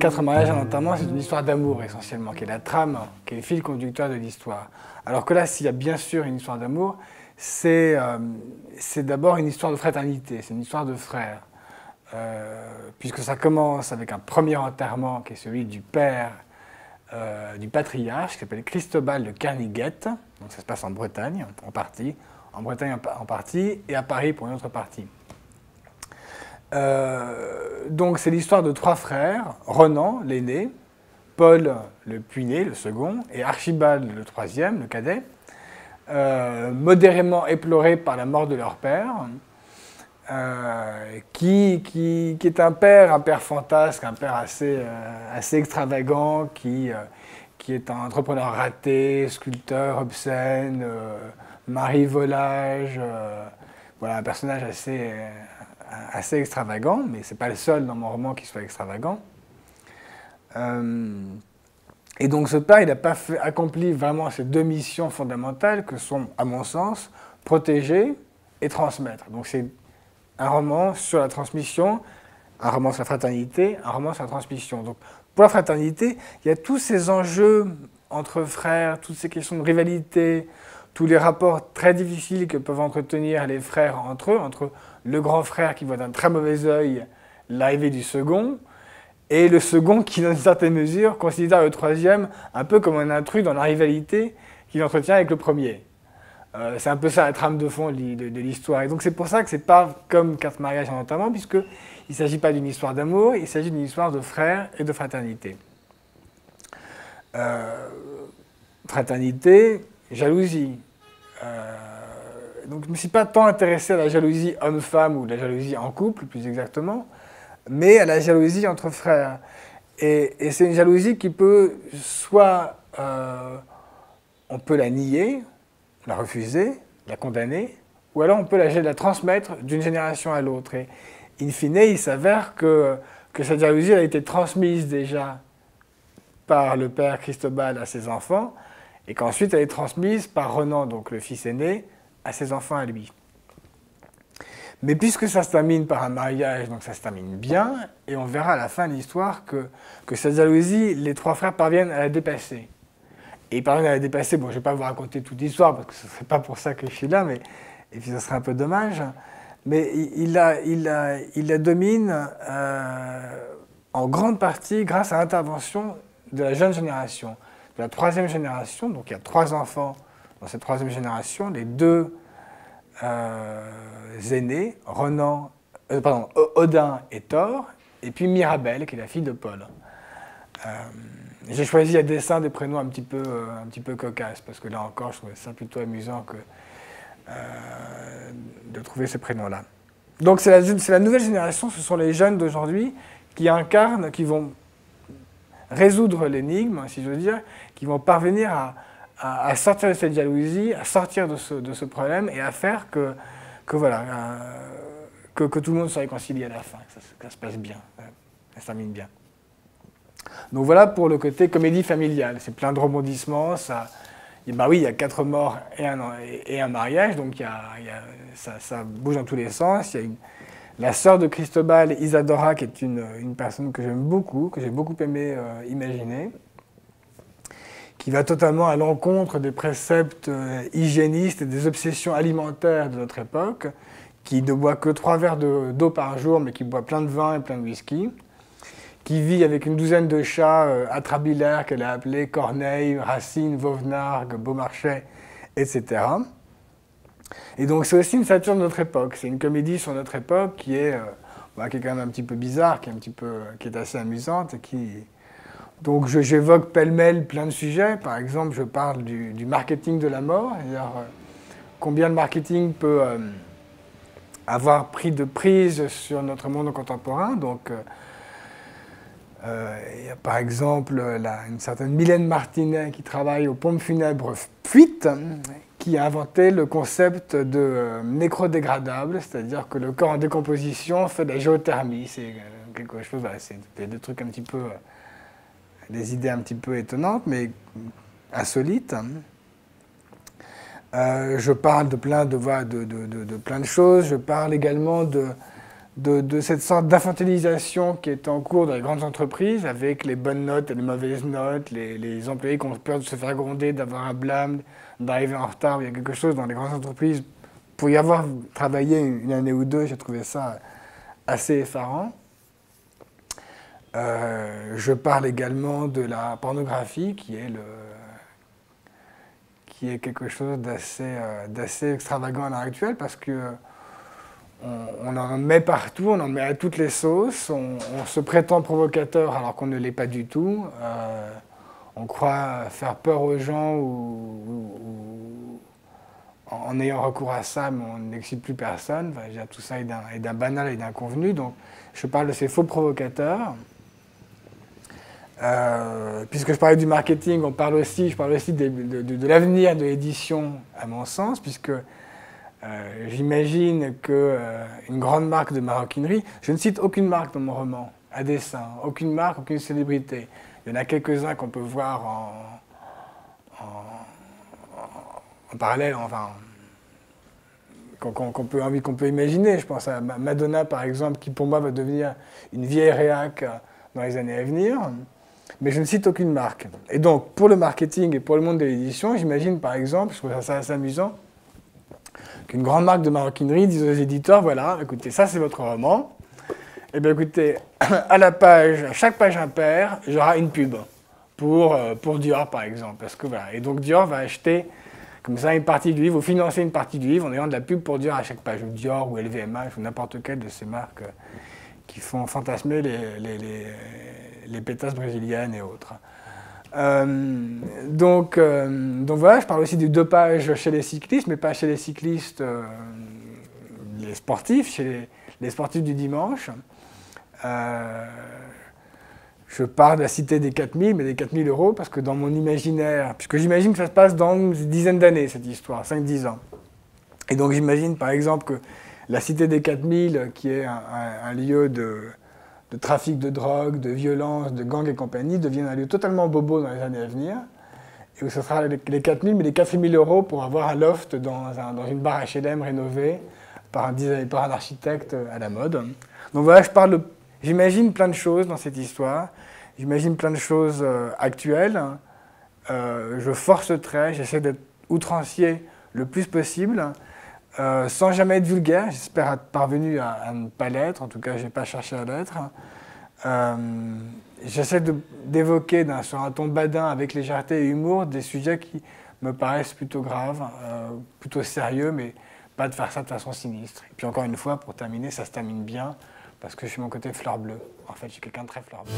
Quatre mariages en enterrement, c'est une histoire d'amour essentiellement, qui est la trame, qui est le fil conducteur de l'histoire. Alors que là, s'il y a bien sûr une histoire d'amour, c'est euh, d'abord une histoire de fraternité, c'est une histoire de frères. Euh, puisque ça commence avec un premier enterrement qui est celui du père euh, du patriarche qui s'appelle Cristobal de Carniget. Donc ça se passe en Bretagne en partie, en Bretagne en partie et à Paris pour une autre partie. Euh, donc c'est l'histoire de trois frères, Renan, l'aîné, Paul, le puiné, le second, et Archibald, le troisième, le cadet, euh, modérément éplorés par la mort de leur père, euh, qui, qui, qui, est un père, un père fantasque, un père assez, assez extravagant, qui, qui est un entrepreneur raté, sculpteur obscène, mari volage, voilà, un personnage assez assez extravagant, mais ce n'est pas le seul dans mon roman qui soit extravagant. Euh, et donc ce père, il n'a pas accompli vraiment ces deux missions fondamentales que sont, à mon sens, protéger et transmettre. Donc c'est un roman sur la transmission, un roman sur la fraternité, un roman sur la transmission. Donc pour la fraternité, il y a tous ces enjeux entre frères, toutes ces questions de rivalité, tous les rapports très difficiles que peuvent entretenir les frères entre eux, entre le grand frère qui voit d'un très mauvais œil l'arrivée du second, et le second qui, dans une certaine mesure, considère le troisième un peu comme un intrus dans la rivalité qu'il entretient avec le premier. Euh, c'est un peu ça la trame de fond de, l'histoire. Et donc c'est pour ça que c'est pas comme quatre mariages en enterrement, puisqu'il ne s'agit pas d'une histoire d'amour, il s'agit d'une histoire de frères et de fraternité. Euh, fraternité, jalousie. Euh, donc je ne me suis pas tant intéressé à la jalousie homme-femme ou la jalousie en couple, plus exactement, mais à la jalousie entre frères. Et, c'est une jalousie qui peut soit euh, on peut la nier, la refuser, la condamner, ou alors on peut la, la transmettre d'une génération à l'autre. Et in fine, il s'avère que, que cette jalousie a été transmise déjà par le père Christobal à ses enfants, et qu'ensuite elle est transmise par Renan, donc le fils aîné, à ses enfants à lui. Mais puisque ça se termine par un mariage, donc ça se termine bien, et on verra à la fin de l'histoire que, que cette jalousie, les trois frères parviennent à la dépasser. Et ils parviennent à la dépasser, bon je ne vais pas vous raconter toute l'histoire, parce que ce ne serait pas pour ça que je suis là, mais, et puis ça serait un peu dommage, mais il, la, il, domine euh, en grande partie grâce à l'intervention de la jeune génération, la troisième génération, donc il y a trois enfants dans cette troisième génération, les deux euh, aînés, Renan, euh, Odin et Thor, et puis Mirabelle, qui est la fille de Paul. Euh, j'ai choisi à dessin des prénoms un petit peu, un petit peu cocasses, parce que là encore, je trouvais ça plutôt amusant que de trouver ces prénoms-là. Donc c'est la, nouvelle génération, ce sont les jeunes d'aujourd'hui qui incarnent, qui vont résoudre l'énigme, si je veux dire, qui vont parvenir à, à, sortir de cette jalousie, à sortir de ce, de ce problème et à faire que, que voilà, euh, que, que, tout le monde se réconcilie à la fin, que ça, se passe bien, euh, ça se termine bien. Donc voilà pour le côté comédie familiale. C'est plein de rebondissements. Ça, bah oui, il y a quatre morts et un, et un mariage, donc y a, y a, ça, ça, bouge dans tous les sens. La sœur de Cristobal, Isadora, qui est une, personne que j'aime beaucoup, que j'ai beaucoup aimé euh, imaginer qui va totalement à l'encontre des préceptes euh, hygiénistes et des obsessions alimentaires de notre époque, qui ne boit que trois verres d'eau par jour, mais qui boit plein de vin et plein de whisky, qui vit avec une douzaine de chats euh, atrabilaires qu'elle a appelés Corneille, Racine, Vauvenargues, Beaumarchais, etc. Et donc c'est aussi une satire de notre époque. C'est une comédie sur notre époque qui est, euh, bah, qui est quand même un petit peu bizarre, qui est, un petit peu, qui est assez amusante et qui, donc j'évoque pêle-mêle plein de sujets. Par exemple, je parle du, marketing de la mort, euh, combien le marketing peut euh, avoir pris de prise sur notre monde contemporain. Donc, il y a par exemple une certaine Mylène Martinet qui travaille aux pompes funèbres Fuite, qui a inventé le concept de nécrodégradable, c'est-à-dire que le corps en décomposition fait de la géothermie. C'est quelque chose, c'est des trucs un petit peu des idées un petit peu étonnantes, mais insolites. Euh, je parle de plein de, de, de, de, plein de choses. Je parle également de, de, cette sorte d'infantilisation qui est en cours dans les grandes entreprises, avec les bonnes notes et les mauvaises notes, les, employés qui ont peur de se faire gronder, d'avoir un blâme, d'arriver en retard. Il y a quelque chose dans les grandes entreprises. Pour y avoir travaillé une année ou deux, j'ai trouvé ça assez effarant. Euh, je parle également de la pornographie, qui est, le, qui est quelque chose d'assez euh, extravagant à l'heure actuelle, parce que on, en met partout, on en met à toutes les sauces, on, se prétend provocateur alors qu'on ne l'est pas du tout. Euh, on croit faire peur aux gens ou, en ayant recours à ça, mais on n'excite plus personne. tout ça est d'un banal et d'un convenu. Donc, je parle de ces faux provocateurs. Euh, puisque je parlais du marketing, on parle aussi, je parle aussi de, de l'avenir de l'édition, à mon sens, puisque euh, j'imagine qu'une euh, grande marque de maroquinerie, je ne cite aucune marque dans mon roman, à dessin, aucune marque, aucune célébrité. Il y en a quelques-uns qu'on peut voir en, parallèle, enfin, qu'on peut, qu'on peut imaginer. Je pense à Madonna, par exemple, qui pour moi va devenir une vieille réac dans les années à venir. Mais je ne cite aucune marque. Et donc, pour le marketing et pour le monde de l'édition, j'imagine par exemple, je trouve ça assez amusant, qu'une grande marque de maroquinerie dise aux éditeurs, voilà, écoutez, ça c'est votre roman. Eh bien écoutez, à la page, à chaque page impaire, j'aurai une pub pour, euh, pour Dior par exemple. Parce que, voilà. Et donc Dior va acheter comme ça une partie du livre, ou financer une partie du livre en ayant de la pub pour Dior à chaque page, ou Dior ou LVMH ou n'importe quelle de ces marques euh, qui font fantasmer les, les, les, les pétasses brésiliennes et autres. Euh, donc, euh, donc voilà, je parle aussi du dopage chez les cyclistes, mais pas chez les cyclistes, euh, les sportifs, chez les, sportifs du dimanche. je parle de la cité des 4000, mais des 4000 euros, parce que dans mon imaginaire, puisque j'imagine que ça se passe dans une dizaine d'années, cette histoire, 5-10 ans. Et donc j'imagine par exemple que la cité des 4000, qui est un lieu de, de trafic de drogue, de violence, de gangs et compagnie deviennent un lieu totalement bobo dans les années à venir, et où ce sera les 4 000, mais les 4 000 euros pour avoir un loft dans, une barre HLM rénovée par un, par un architecte à la mode. Donc voilà, je parle, j'imagine plein de choses dans cette histoire, j'imagine plein de choses euh, actuelles, euh, je force le trait, j'essaie d'être outrancier le plus possible, euh, sans jamais être vulgaire. J'espère être parvenu à, ne pas l'être. En tout cas, je n'ai pas cherché à l'être. Euh, j'essaie d'évoquer sur un ton badin avec légèreté et humour des sujets qui me paraissent plutôt graves, euh, plutôt sérieux, mais pas de faire ça de façon sinistre. Et puis encore une fois, pour terminer, ça se termine bien, parce que je suis mon côté fleur bleue. En fait, je suis quelqu'un de très fleur bleue.